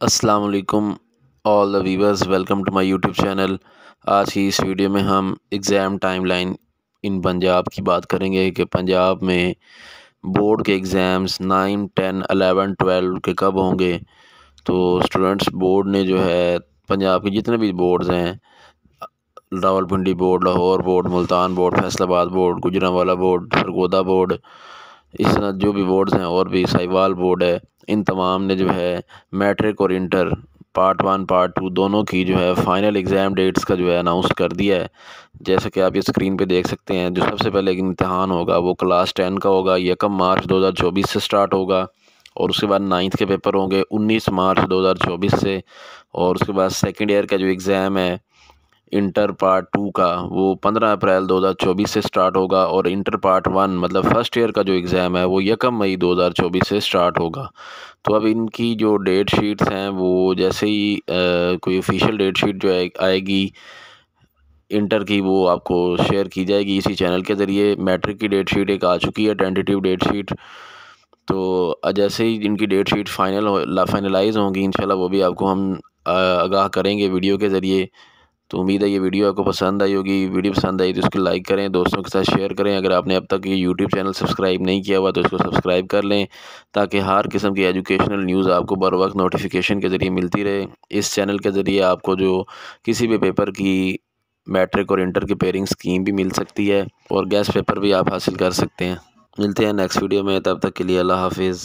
अस्सलाम वालेकुम all the viewers welcome to my YouTube channel आज की इस वीडियो में हम एग्ज़ाम टाइमलाइन इन पंजाब की बात करेंगे कि पंजाब में बोर्ड के exams nine ten eleven twelve के कब होंगे। तो स्टूडेंट्स बोर्ड ने जो है पंजाब के जितने भी बोर्ड्स हैं, Rawalpindi board Lahore board Multan board Faisalabad board Gujranwala board Sargodha board इस तरह जो भी बोर्ड्स हैं, और भी साहिवाल बोर्ड है इन तमाम ने जो है मैट्रिक और inter, part one, part two दोनों की जो है फ़ाइनल एग्ज़ाम डेट्स का जो है अनाउंस कर दिया है। जैसे कि आप ये स्क्रीन पे देख सकते हैं, जो सबसे पहले एक इम्तहान होगा, वो क्लास टेन का होगा यकम मार्च 2024 से स्टार्ट होगा, और उसके बाद नाइन्थ के पेपर होंगे 19 मार्च 2024 से, और उसके बाद सेकेंड ईयर का जो एग्ज़ाम है इंटर पार्ट टू का वो पंद्रह अप्रैल 2024 से स्टार्ट होगा और इंटर पार्ट वन मतलब फ़र्स्ट ईयर का जो एग्ज़ाम है वो यकम मई 2024 से स्टार्ट होगा। तो अब इनकी जो डेट शीट्स हैं वो जैसे ही आ, कोई ऑफिशियल डेट शीट जो आएगी इंटर की वो आपको शेयर की जाएगी इसी चैनल के ज़रिए। मैट्रिक की डेट शीट एक आ चुकी है टेंटेटिव डेट शीट तो जैसे ही इनकी डेट शीट फाइनल हो फाइनलाइज होंगी इंशाल्लाह वो भी आपको हम आगाह करेंगे वीडियो के ज़रिए। तो उम्मीद है ये वीडियो आपको पसंद आई होगी। वीडियो पसंद आई तो इसको लाइक करें, दोस्तों के साथ शेयर करें। अगर आपने अब तक ये यूट्यूब चैनल सब्सक्राइब नहीं किया हुआ तो इसको सब्सक्राइब कर लें, ताकि हर किस्म की एजुकेशनल न्यूज़ आपको बर वक्त नोटिफिकेशन के ज़रिए मिलती रहे। इस चैनल के ज़रिए आपको जो किसी भी पेपर की मैट्रिक और इंटर की पेयरिंग स्कीम भी मिल सकती है, और गैस पेपर भी आप हासिल कर सकते हैं। मिलते हैं नेक्स्ट वीडियो में, तब तक के लिए अल्लाह हाफिज़।